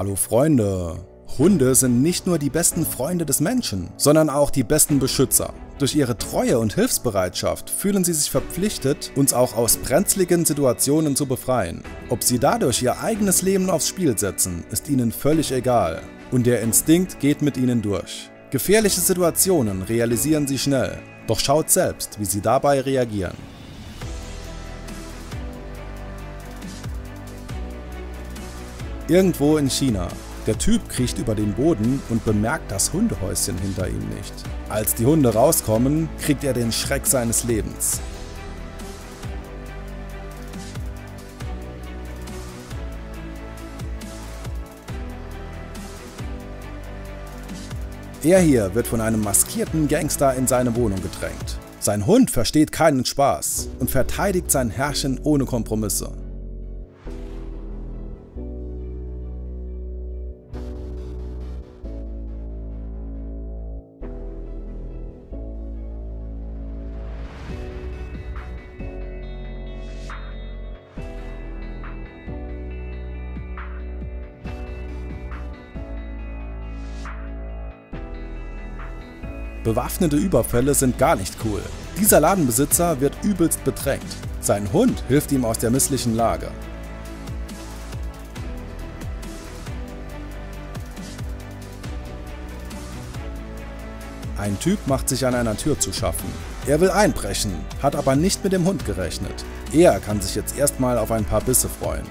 Hallo Freunde! Hunde sind nicht nur die besten Freunde des Menschen, sondern auch die besten Beschützer. Durch ihre Treue und Hilfsbereitschaft fühlen sie sich verpflichtet, uns auch aus brenzligen Situationen zu befreien. Ob sie dadurch ihr eigenes Leben aufs Spiel setzen, ist ihnen völlig egal. Und der Instinkt geht mit ihnen durch. Gefährliche Situationen realisieren sie schnell, doch schaut selbst, wie sie dabei reagieren. Irgendwo in China. Der Typ kriecht über den Boden und bemerkt das Hundehäuschen hinter ihm nicht. Als die Hunde rauskommen, kriegt er den Schreck seines Lebens. Er hier wird von einem maskierten Gangster in seine Wohnung gedrängt. Sein Hund versteht keinen Spaß und verteidigt sein Herrchen ohne Kompromisse. Bewaffnete Überfälle sind gar nicht cool. Dieser Ladenbesitzer wird übelst bedrängt. Sein Hund hilft ihm aus der misslichen Lage. Ein Typ macht sich an einer Tür zu schaffen. Er will einbrechen, hat aber nicht mit dem Hund gerechnet. Er kann sich jetzt erstmal auf ein paar Bisse freuen.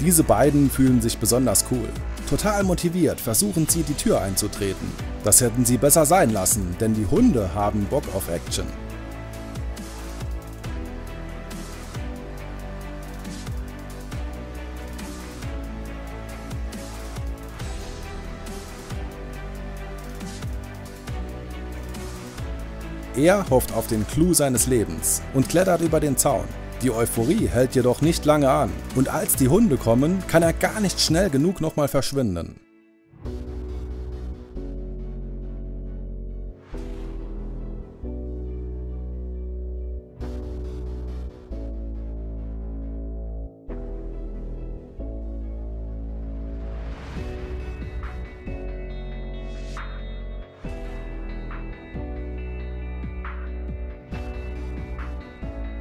Diese beiden fühlen sich besonders cool. Total motiviert versuchen sie die Tür einzutreten. Das hätten sie besser sein lassen, denn die Hunde haben Bock auf Action. Er hofft auf den Clou seines Lebens und klettert über den Zaun. Die Euphorie hält jedoch nicht lange an und als die Hunde kommen, kann er gar nicht schnell genug nochmal verschwinden.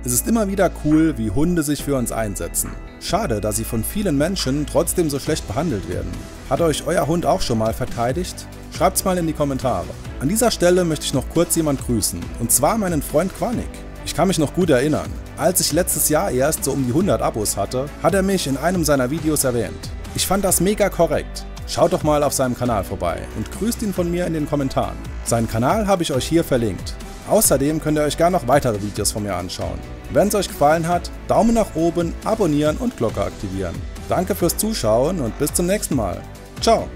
Es ist immer wieder cool, wie Hunde sich für uns einsetzen. Schade, dass sie von vielen Menschen trotzdem so schlecht behandelt werden. Hat euch euer Hund auch schon mal verteidigt? Schreibt's mal in die Kommentare. An dieser Stelle möchte ich noch kurz jemand grüßen, und zwar meinen Freund Quanik. Ich kann mich noch gut erinnern. Als ich letztes Jahr erst so um die 100 Abos hatte, hat er mich in einem seiner Videos erwähnt. Ich fand das mega korrekt. Schaut doch mal auf seinem Kanal vorbei und grüßt ihn von mir in den Kommentaren. Seinen Kanal habe ich euch hier verlinkt. Außerdem könnt ihr euch gerne noch weitere Videos von mir anschauen. Wenn es euch gefallen hat, Daumen nach oben, abonnieren und Glocke aktivieren. Danke fürs Zuschauen und bis zum nächsten Mal. Ciao!